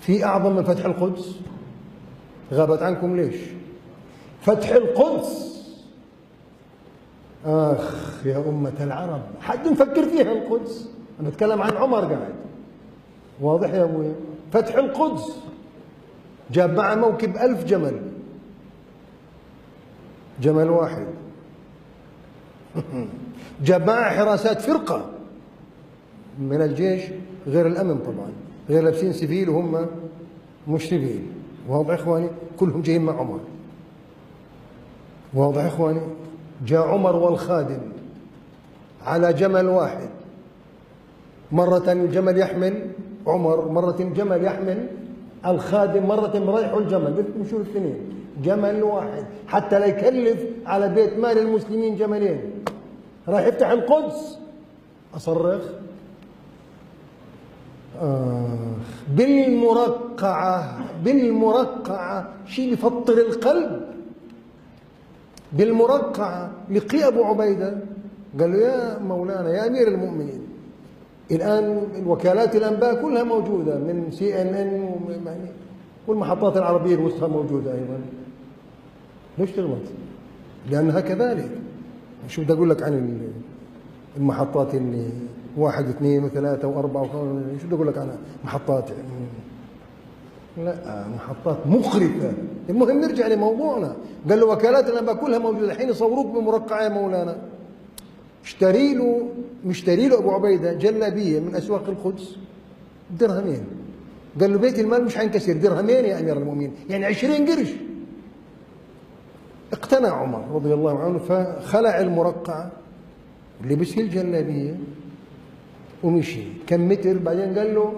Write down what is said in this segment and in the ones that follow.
في أعظم من فتح القدس؟ غابت عنكم ليش؟ فتح القدس! آخ يا أمة العرب حد مفكر فيها القدس؟ أنا أتكلم عن عمر قاعد. واضح يا أبوي؟ فتح القدس! جاب معه موكب ألف جمل. جمل واحد. جاب معه حراسات فرقة. من الجيش غير الأمن طبعا. غير لابسين civil وهم مش civil واضح إخواني؟ كلهم جايين مع عمر. واضح إخواني؟ جاء عمر والخادم على جمل واحد. مرة الجمل يحمل عمر مرة الجمل يحمل الخادم مرة مريح الجمل. بيمشوا الاثنين؟ جمل واحد. حتى لا يكلف على بيت مال المسلمين جملين. راح يفتح القدس. أصرخ. آه بالمرقعة بالمرقعة. شيء يفطر القلب. بالمرقعة. لقي أبو عبيدة. قال له يا مولانا يا أمير المؤمنين الآن الوكالات الأنباء كلها موجودة من سي ان ان والمحطات العربية الوسطى موجودة أيضا. ليش تغلط؟ لأنها كذلك. شو بدي أقول لك عن المحطات اللي واحد واثنين وثلاثة وأربعة شو بدي أقول لك عنها محطات لا محطات مخرفة. المهم نرجع لموضوعنا. قال له وكالات الأنباء كلها موجودة. الحين يصوروك بمرقعة يا مولانا. اشتري له مشتري له أبو عبيدة جلابية من أسواق القدس درهمين. قال له بيت المال مش حينكسر. درهمين يا أمير المؤمنين. يعني عشرين قرش. اقتنع عمر رضي الله عنه فخلع المرقعة لبس الجلابية ومشي. كم متر؟ بعدين قال له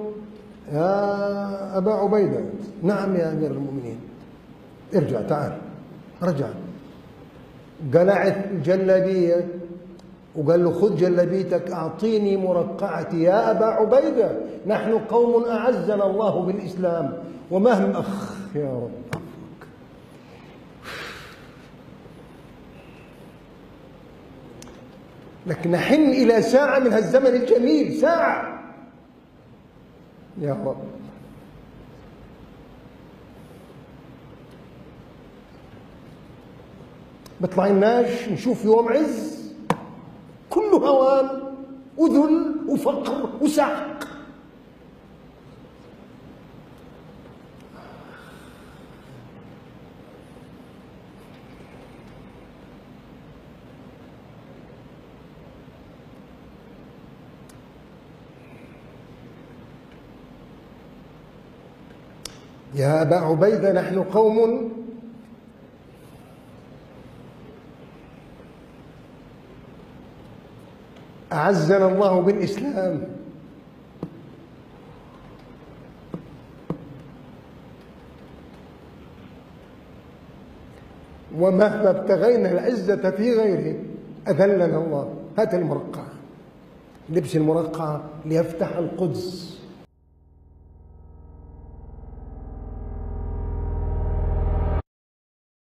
يا أبا عبيدة. نعم يا أمير المؤمنين. ارجع تعال. رجع. قلع الجلابية وقال له خذ جلبيتك أعطيني مرقعتي. يا أبا عبيدة نحن قوم أعزنا الله بالإسلام. ومهما أخ يا رب. لكن نحن إلى ساعة من هالزمن الجميل ساعة. يا رب. بطلع نشوف يوم عز. كله هوان وذل وفقر وسحق. يا أبا عبيدة نحن قوم. أعزنا الله بالإسلام. ومهما ابتغينا العزة في غيره أذلنا الله. هات المرقعة. لبس المرقعة ليفتح القدس.